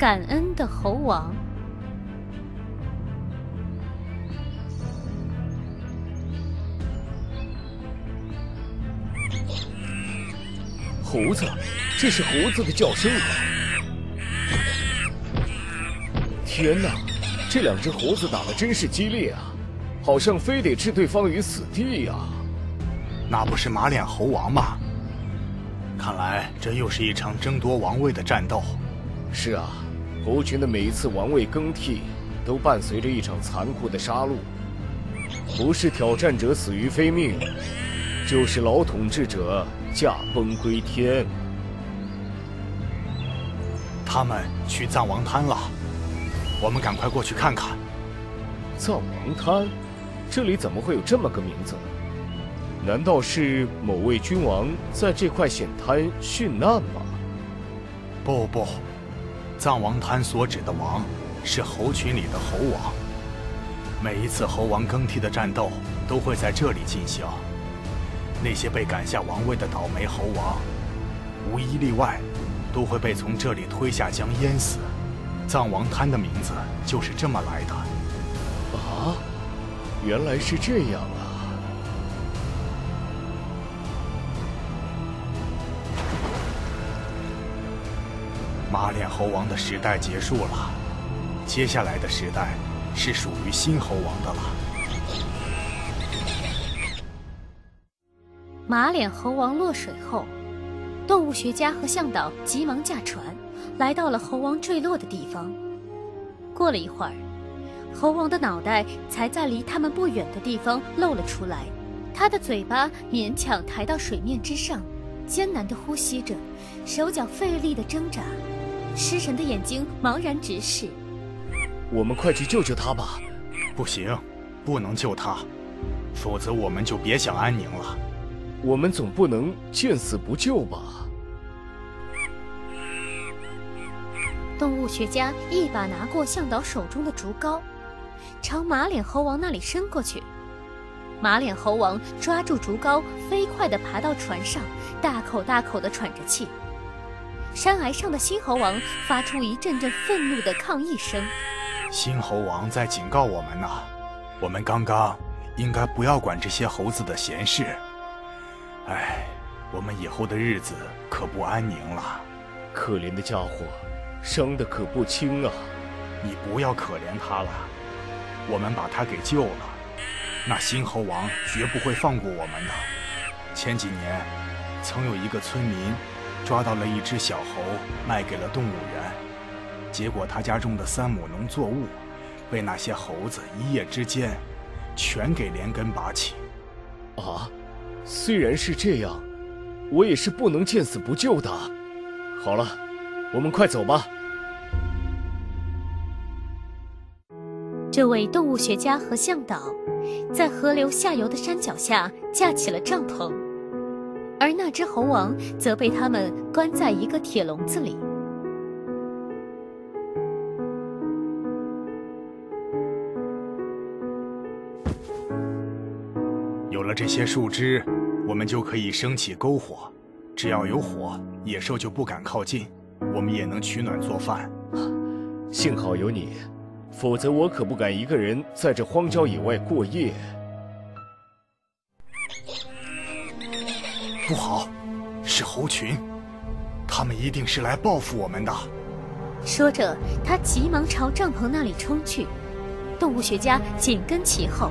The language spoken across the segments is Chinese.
感恩的猴王。猴子，这是猴子的叫声啊！天哪，这两只猴子打的真是激烈啊，好像非得置对方于死地呀！那不是马脸猴王吗？看来这又是一场争夺王位的战斗。是啊，猴群的每一次王位更替，都伴随着一场残酷的杀戮，不是挑战者死于非命，就是老统治者。驾崩归天，他们去藏王滩了，我们赶快过去看看。藏王滩，这里怎么会有这么个名字？难道是某位君王在这块险滩殉难吗？不不，藏王滩所指的王是猴群里的猴王，每一次猴王更替的战斗都会在这里进行。那些被赶下王位的倒霉猴王，无一例外，都会被从这里推下江淹死。藏王滩的名字就是这么来的。啊，原来是这样啊！马脸猴王的时代结束了，接下来的时代是属于新猴王的了。马脸猴王落水后，动物学家和向导急忙驾船，来到了猴王坠落的地方。过了一会儿，猴王的脑袋才在离他们不远的地方露了出来，他的嘴巴勉强抬到水面之上，艰难地呼吸着，手脚费力地挣扎，失神的眼睛茫然直视。我们快去救救他吧！不行，不能救他，否则我们就别想安宁了。我们总不能见死不救吧？动物学家一把拿过向导手中的竹篙，朝马脸猴王那里伸过去。马脸猴王抓住竹篙，飞快地爬到船上，大口大口地喘着气。山崖上的新猴王发出一阵阵愤怒的抗议声：“新猴王在警告我们呢，我们刚刚应该不要管这些猴子的闲事。”唉，我们以后的日子可不安宁了。可怜的家伙，伤的可不轻啊！你不要可怜他了，我们把他给救了。那新猴王绝不会放过我们的。前几年，曾有一个村民抓到了一只小猴，卖给了动物园，结果他家种的三亩农作物，被那些猴子一夜之间全给连根拔起。啊！虽然是这样，我也是不能见死不救的。好了，我们快走吧。这位动物学家和向导在河流下游的山脚下架起了帐篷，而那只猴王则被他们关在一个铁笼子里。有了这些树枝，我们就可以升起篝火。只要有火，野兽就不敢靠近，我们也能取暖做饭。幸好有你，否则我可不敢一个人在这荒郊野外过夜。不好，是猴群，他们一定是来报复我们的。说着，他急忙朝帐篷那里冲去，动物学家紧跟其后。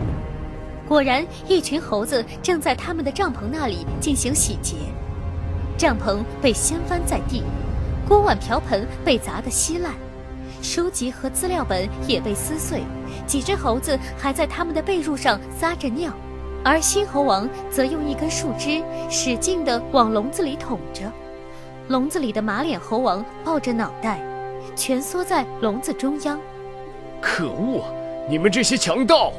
果然，一群猴子正在他们的帐篷那里进行洗劫，帐篷被掀翻在地，锅碗瓢盆被砸得稀烂，书籍和资料本也被撕碎，几只猴子还在他们的被褥上撒着尿，而新猴王则用一根树枝使劲地往笼子里捅着，笼子里的马脸猴王抱着脑袋，蜷缩在笼子中央。可恶，你们这些强盗！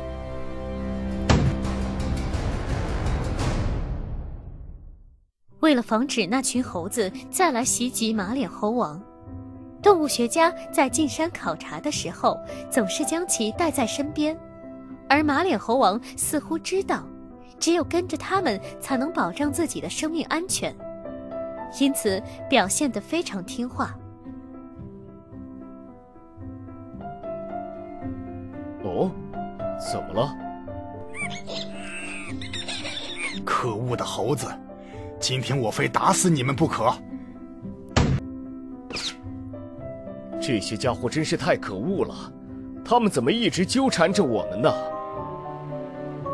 为了防止那群猴子再来袭击马脸猴王，动物学家在进山考察的时候总是将其带在身边，而马脸猴王似乎知道，只有跟着他们才能保障自己的生命安全。因此表现的非常听话。哦怎么了？可恶的猴子今天我非打死你们不可。这些家伙真是太可恶了他们怎么一直纠缠着我们呢？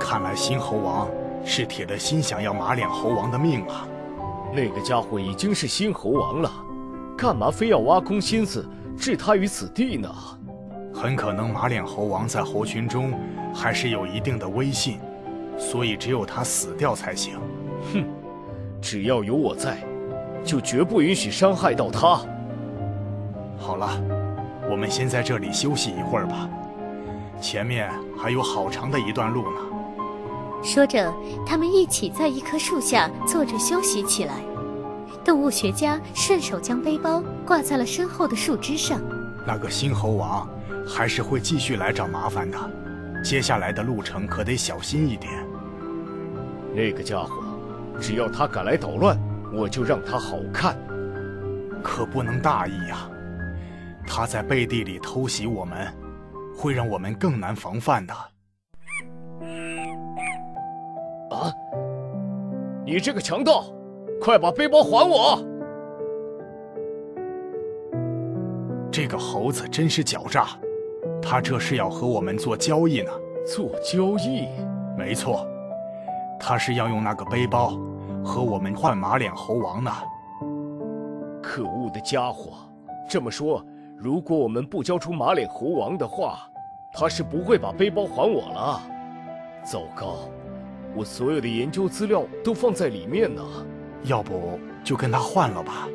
看来新猴王是铁了心想要马脸猴王的命啊！那个家伙已经是新猴王了，干嘛非要挖空心思置他于死地呢？很可能马脸猴王在猴群中还是有一定的威信，所以只有他死掉才行。哼，只要有我在，就绝不允许伤害到他。好了，我们先在这里休息一会儿吧，前面还有好长的一段路呢。说着，他们一起在一棵树下坐着休息起来。动物学家顺手将背包挂在了身后的树枝上。那个新猴王还是会继续来找麻烦的，接下来的路程可得小心一点。那个家伙，只要他敢来捣乱，我就让他好看。可不能大意呀，他在背地里偷袭我们，会让我们更难防范的。啊！你这个强盗，快把背包还我！这个猴子真是狡诈，他这是要和我们做交易呢。做交易？没错，他是要用那个背包和我们换马脸猴王呢。可恶的家伙！这么说，如果我们不交出马脸猴王的话，他是不会把背包还我了。糟糕！我所有的研究资料都放在里面呢，要不就跟他换了吧。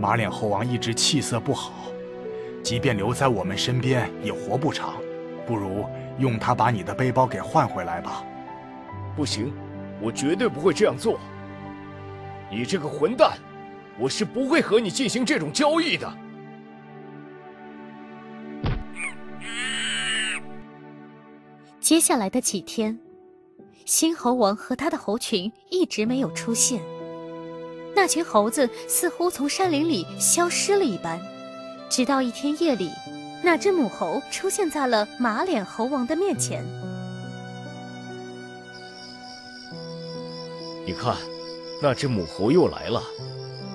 马脸猴王一直气色不好，即便留在我们身边也活不长。不如用他把你的背包给换回来吧。不行，我绝对不会这样做。你这个混蛋，我是不会和你进行这种交易的。接下来的几天。新猴王和他的猴群一直没有出现，那群猴子似乎从山林里消失了一般。直到一天夜里，那只母猴出现在了马脸猴王的面前。你看，那只母猴又来了，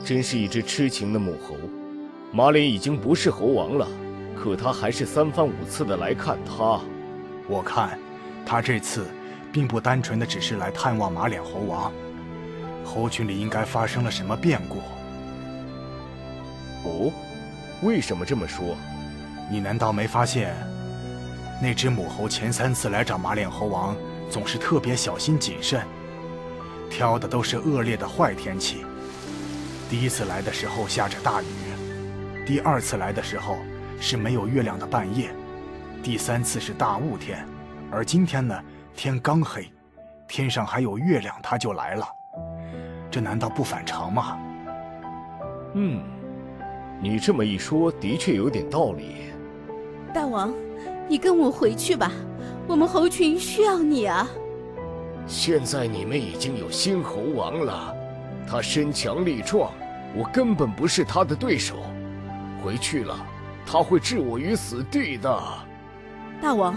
真是一只痴情的母猴。马脸已经不是猴王了，可他还是三番五次的来看他。我看，他这次。并不单纯的只是来探望马脸猴王，猴群里应该发生了什么变故。哦，为什么这么说？你难道没发现，那只母猴前三次来找马脸猴王，总是特别小心谨慎，挑的都是恶劣的坏天气。第一次来的时候下着大雨，第二次来的时候是没有月亮的半夜，第三次是大雾天，而今天呢？天刚黑，天上还有月亮，他就来了，这难道不反常吗？嗯，你这么一说，的确有点道理。大王，你跟我回去吧，我们猴群需要你啊。现在你们已经有新猴王了，他身强力壮，我根本不是他的对手。回去了，他会置我于死地的。大王。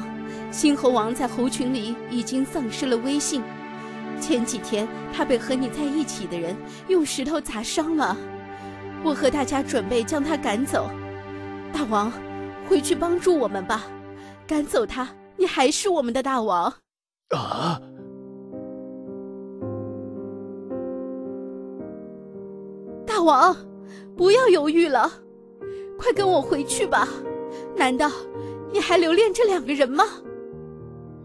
新猴王在猴群里已经丧失了威信。前几天他被和你在一起的人用石头砸伤了，我和大家准备将他赶走。大王，回去帮助我们吧，赶走他，你还是我们的大王。啊！大王，不要犹豫了，快跟我回去吧。难道你还留恋这两个人吗？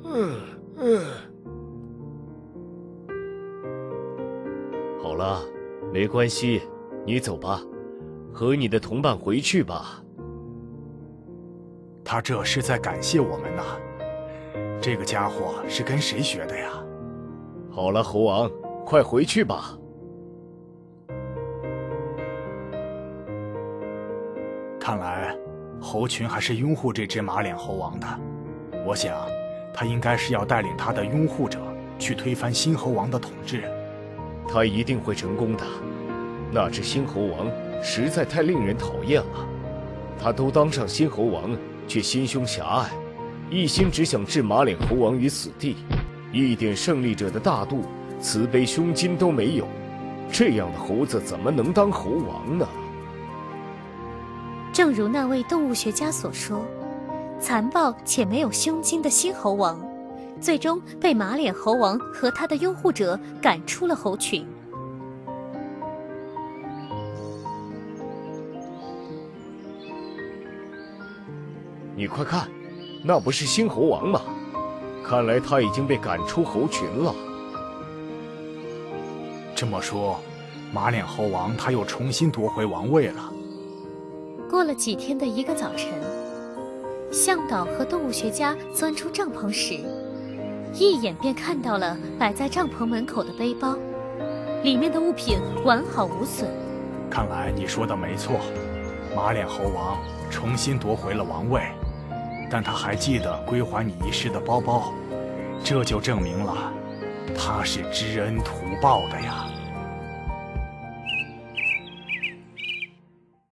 嗯嗯，好了，没关系，你走吧，和你的同伴回去吧。他这是在感谢我们呢。这个家伙是跟谁学的呀？好了，猴王，快回去吧。看来猴群还是拥护这只马脸猴王的。我想。他应该是要带领他的拥护者去推翻新猴王的统治，他一定会成功的。那只新猴王实在太令人讨厌了，他都当上新猴王，却心胸狭隘，一心只想置马脸猴王于死地，一点胜利者的大度、慈悲胸襟都没有。这样的猴子怎么能当猴王呢？正如那位动物学家所说，残暴且没有胸襟的新猴王，最终被马脸猴王和他的拥护者赶出了猴群。你快看，那不是新猴王吗？看来他已经被赶出猴群了。这么说，马脸猴王他又重新夺回王位了。过了几天的一个早晨，向导和动物学家钻出帐篷时，一眼便看到了摆在帐篷门口的背包，里面的物品完好无损。看来你说的没错，马脸猴王重新夺回了王位。但他还记得归还你遗失的包包，这就证明了他是知恩图报的呀。